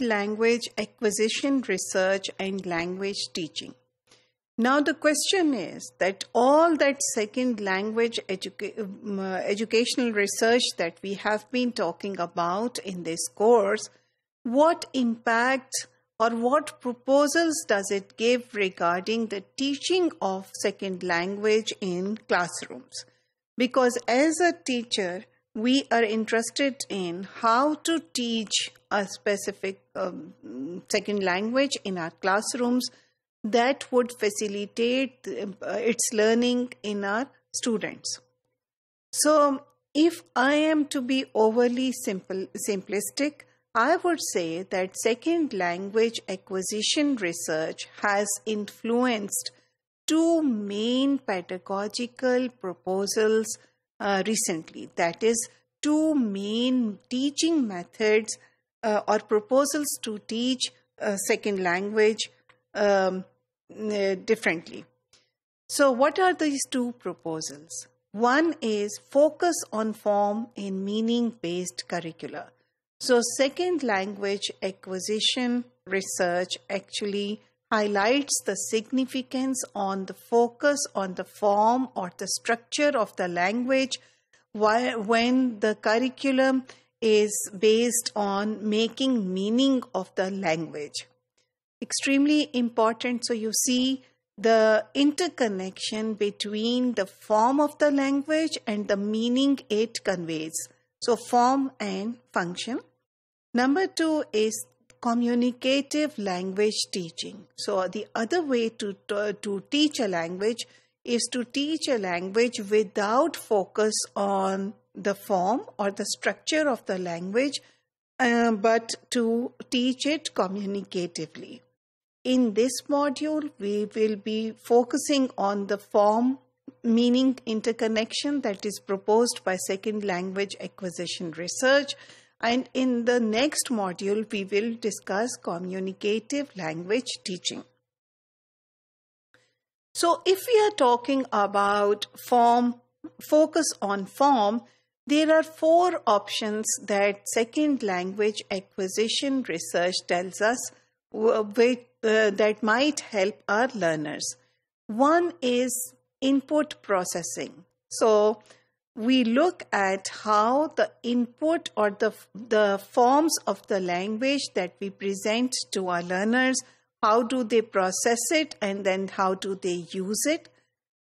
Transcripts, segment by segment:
language acquisition research and language teaching. Now, the question is that all that second language educa- um, uh, educational research that we have been talking about in this course, what impact or what proposals does it give regarding the teaching of second language in classrooms? Because as a teacher, we are interested in how to teach a specific um, second language in our classrooms that would facilitate uh, its learning in our students. So, if I am to be overly simple, simplistic, I would say that second language acquisition research has influenced two main pedagogical proposals uh, recently. That is, two main teaching methods uh, or proposals to teach a second language um, uh, differently. So, what are these two proposals? One is focus on form in meaning based curricula. So, second language acquisition research actually highlights the significance on the focus on the form or the structure of the language when the curriculum is based on making meaning of the language extremely important. So you see the interconnection between the form of the language and the meaning it conveys. So form and function. Number two is communicative language teaching. So the other way to, to, to teach a language is to teach a language without focus on the form or the structure of the language, uh, but to teach it communicatively. In this module, we will be focusing on the form meaning interconnection that is proposed by second language acquisition research. And in the next module, we will discuss communicative language teaching. So, if we are talking about form, focus on form, there are four options that second language acquisition research tells us uh, that might help our learners. One is input processing. So we look at how the input or the, the forms of the language that we present to our learners, how do they process it and then how do they use it?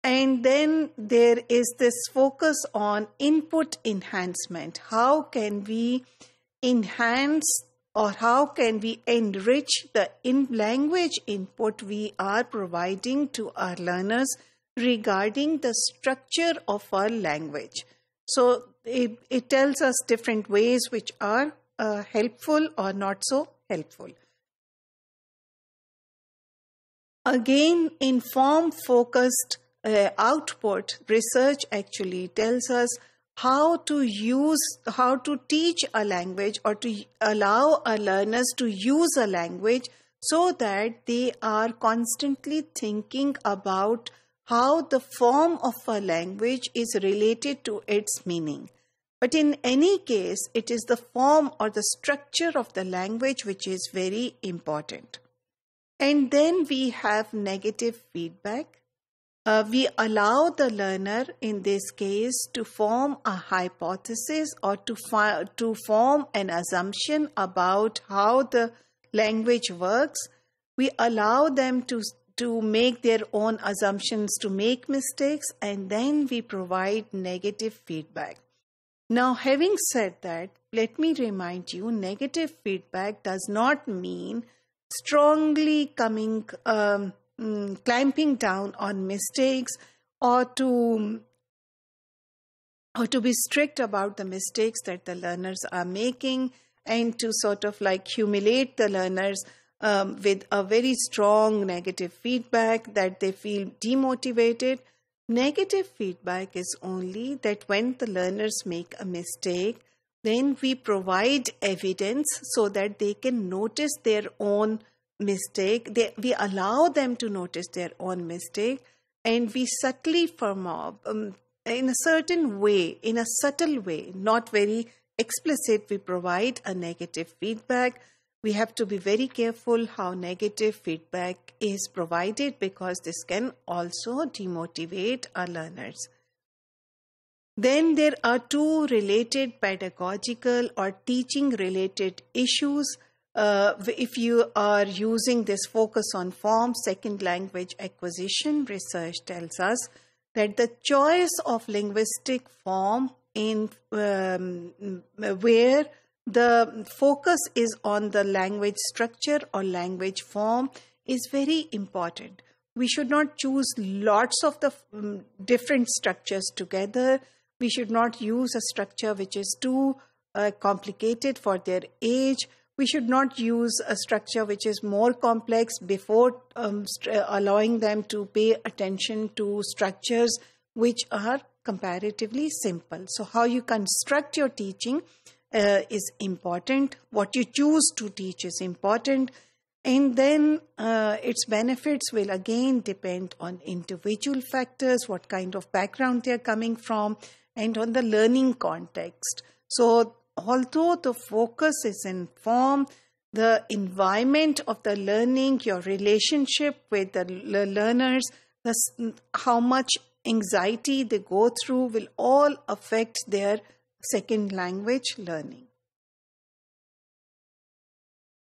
And then there is this focus on input enhancement. How can we enhance or how can we enrich the in language input we are providing to our learners regarding the structure of our language. So it, it tells us different ways which are uh, helpful or not so helpful. Again in form focused uh, output research actually tells us how to use, how to teach a language or to allow our learners to use a language so that they are constantly thinking about how the form of a language is related to its meaning. But in any case, it is the form or the structure of the language which is very important. And then we have negative feedback uh, we allow the learner in this case to form a hypothesis or to, to form an assumption about how the language works. We allow them to, to make their own assumptions, to make mistakes, and then we provide negative feedback. Now, having said that, let me remind you negative feedback does not mean strongly coming. Um, mm, clamping down on mistakes or to or to be strict about the mistakes that the learners are making and to sort of like humiliate the learners um, with a very strong negative feedback that they feel demotivated. Negative feedback is only that when the learners make a mistake, then we provide evidence so that they can notice their own mistake. They, we allow them to notice their own mistake and we subtly firm up um, in a certain way, in a subtle way, not very explicit, we provide a negative feedback we have to be very careful how negative feedback is provided because this can also demotivate our learners. Then there are two related pedagogical or teaching related issues. Uh, if you are using this focus on form, second language acquisition, research tells us that the choice of linguistic form in um, where the focus is on the language structure or language form is very important. We should not choose lots of the um, different structures together. We should not use a structure which is too uh, complicated for their age. We should not use a structure which is more complex before um, st- allowing them to pay attention to structures which are comparatively simple. So, how you construct your teaching uh, is important. What you choose to teach is important. And then uh, its benefits will again depend on individual factors, what kind of background they're coming from, and on the learning context. So, although the focus is in form, the environment of the learning, your relationship with the learners, the, how much anxiety they go through will all affect their second language learning.